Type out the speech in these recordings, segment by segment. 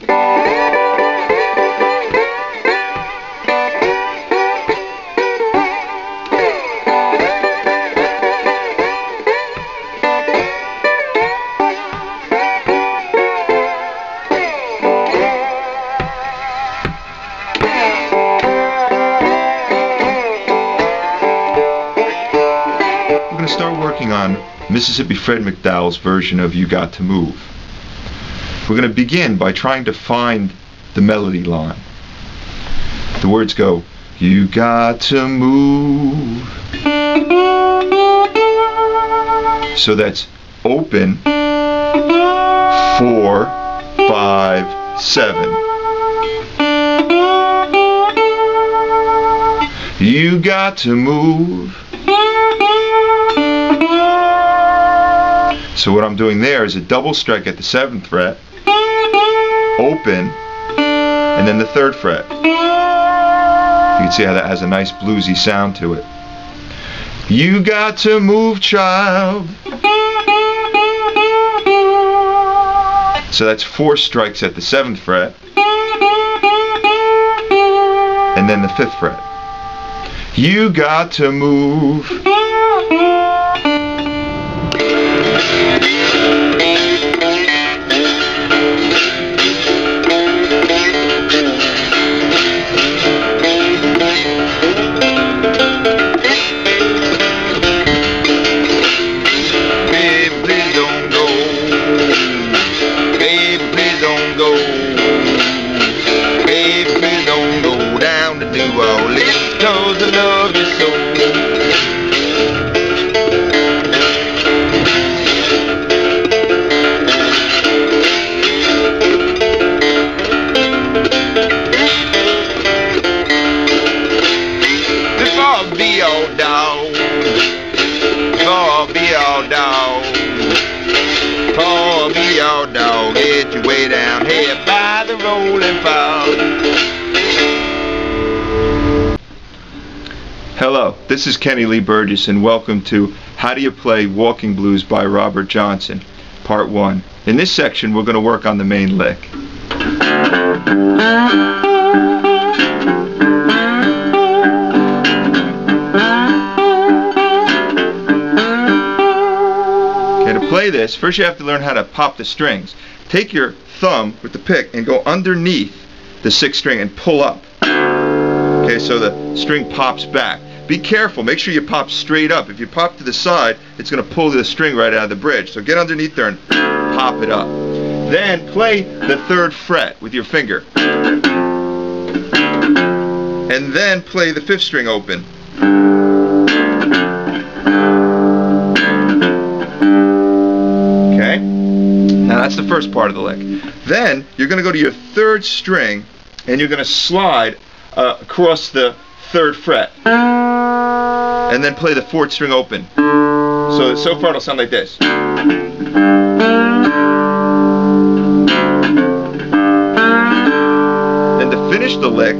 We're going to start working on Mississippi Fred McDowell's version of You Got to Move. We're going to begin by trying to find the melody line. The words go, You got to move. So that's open, four, five, seven. You got to move. So what I'm doing there is a double strike at the seventh fret, open, and then the third fret. You can see how that has a nice bluesy sound to it. You got to move, child. So that's four strikes at the seventh fret, and then the fifth fret. You got to move. To New Orleans, 'cause I love you so. Before all all all get you way down here by the rolling fountain. Hello, this is Keni Lee Burgess and welcome to How Do You Play Walking Blues by Robert Johnson, Part 1. In this section we're going to work on the main lick. Okay, to play this, first you have to learn how to pop the strings. Take your thumb with the pick and go underneath the sixth string and pull up. Okay, so the string pops back. Be careful, make sure you pop straight up. If you pop to the side, it's going to pull the string right out of the bridge. So get underneath there and pop it up. Then play the third fret with your finger. And then play the fifth string open. Okay? Now that's the first part of the lick. Then you're going to go to your third string and you're going to slide uh, across the third fret. And then play the fourth string open. So, so far it'll sound like this. Then to finish the lick,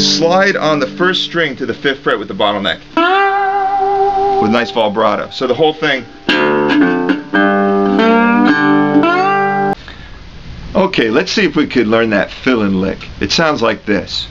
slide on the first string to the fifth fret with the bottleneck. With nice vibrato. So the whole thing. Okay, let's see if we could learn that fill-in lick. It sounds like this.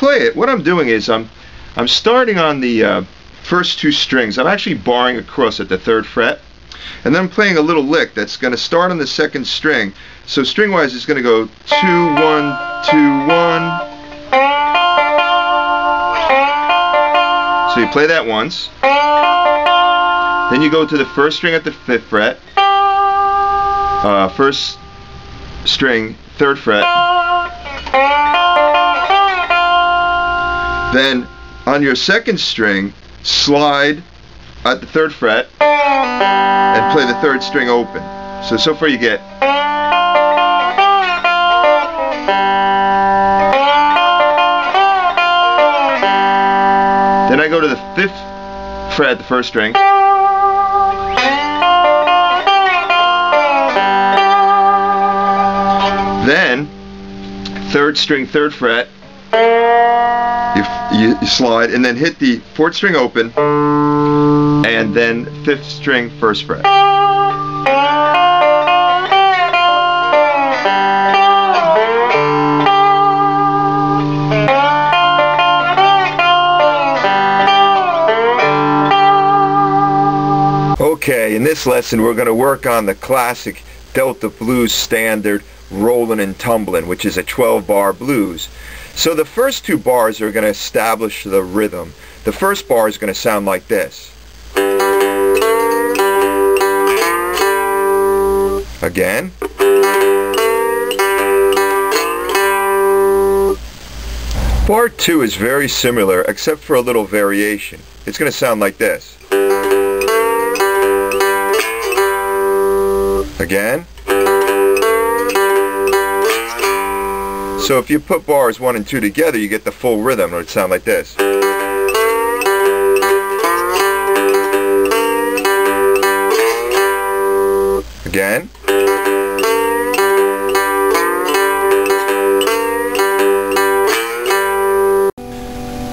Play it, what I'm doing is I'm I'm starting on the uh, first two strings. I'm actually barring across at the third fret, and then I'm playing a little lick that's going to start on the second string. So string-wise, it's going to go two, one, two, one. So you play that once. Then you go to the first string at the fifth fret, uh, first string, third fret. Then on your second string, slide at the third fret and play the third string open. So so far you get Then I go to the fifth fret, the first string. Then third string, third fret. You, you, slide and then hit the fourth string open and then fifth string, first fret. Okay, in this lesson we're going to work on the classic Delta Blues standard Rollin' and Tumblin', which is a 12 bar blues. So the first two bars are going to establish the rhythm. The first bar is going to sound like this. Again. Bar 2 is very similar except for a little variation. It's going to sound like this. Again. So if you put bars 1 and 2 together, you get the full rhythm. It would sound like this. Again.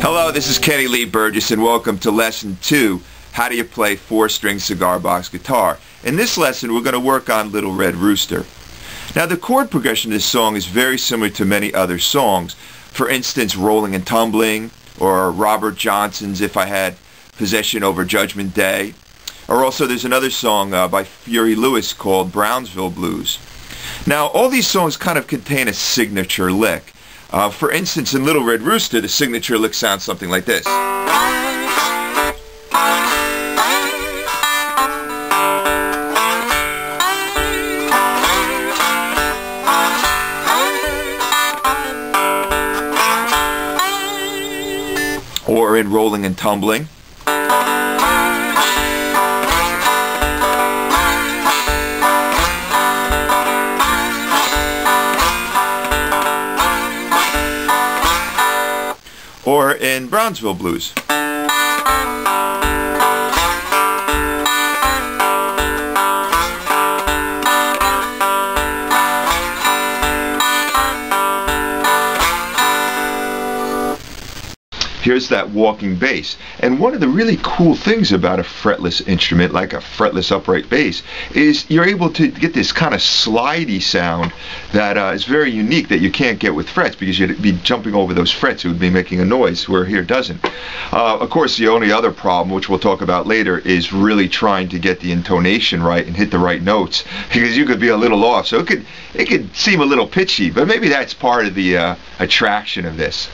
Hello, this is Keni Lee Burgess and welcome to Lesson 2, How Do You Play Four-String Cigar Box Guitar. In this lesson, we're going to work on Little Red Rooster. Now, the chord progression of this song is very similar to many other songs. For instance, Rolling and Tumbling, or Robert Johnson's If I Had Possession Over Judgment Day. Or also there's another song uh, by Furry Lewis called Brownsville Blues. Now, all these songs kind of contain a signature lick. Uh, for instance, in Little Red Rooster, the signature lick sounds something like this. In rolling and tumbling. Or in Brownsville Blues. Here's that walking bass. And one of the really cool things about a fretless instrument, like a fretless upright bass, is you're able to get this kind of slidey sound that uh, is very unique that you can't get with frets because you'd be jumping over those frets. It would be making a noise where here it doesn't. Uh, of course, the only other problem, which we'll talk about later, is really trying to get the intonation right and hit the right notes because you could be a little off. So it could it could seem a little pitchy, but maybe that's part of the uh, attraction of this.